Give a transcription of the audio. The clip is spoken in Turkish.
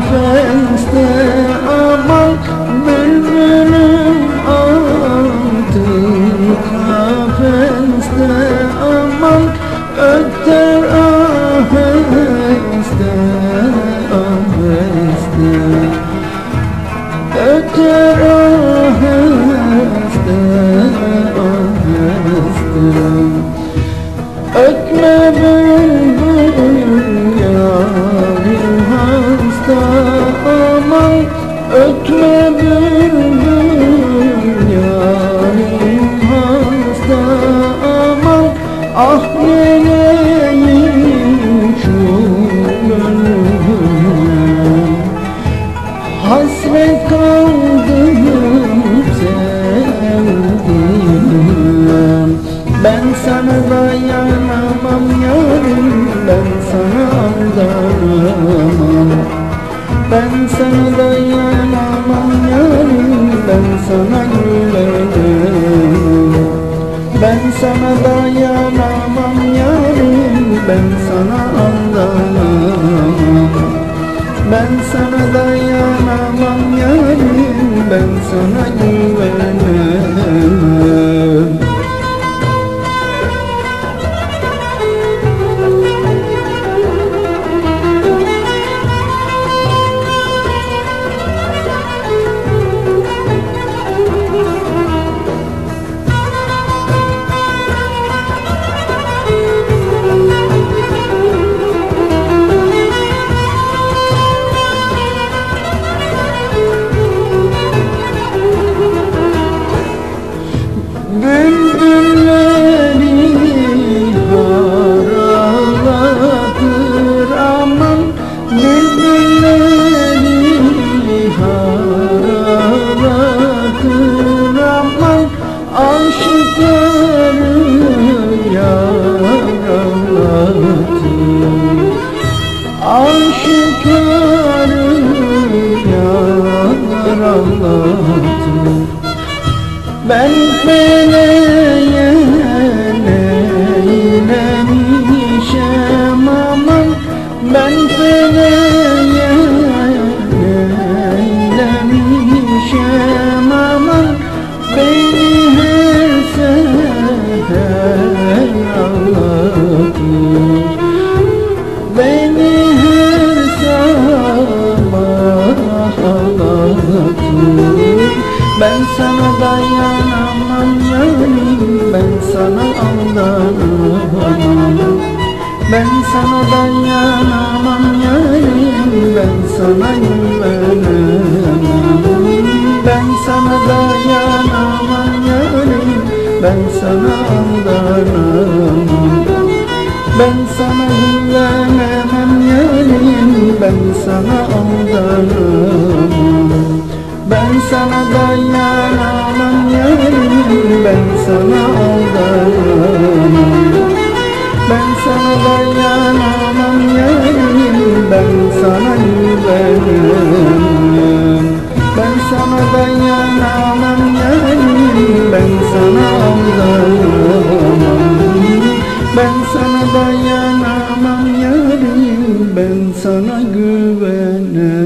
kafeste aman Bülbülüm altın kafeste aman Öter aheste aheste. Öter aheste aheste. Ötme böyle aldanamam Ben sana dayanamam yarim Ben sana güvenemem Ben sana dayanamam yarim Ben sana aldanamam Ben sana dayanamam yarim Ben sana güvenemem Aşıkları yaralatır ben feleğe neylemişem aman Ben feleğe sana dayanamam yarim Ben sana aldanamam. Ben sana dayanamam yarim Ben sana güvenemem Ben sana dayanamam yarim Ben sana aldanamam. Ben sana güvenemem yarim Ben sana aldanamam. Ben sana Ben sana dayanamam yarim Ben sana güvenemem Ben sana dayanamam yarim Ben sana aldanamam ben sana dayanamam yarim Ben sana güvenemem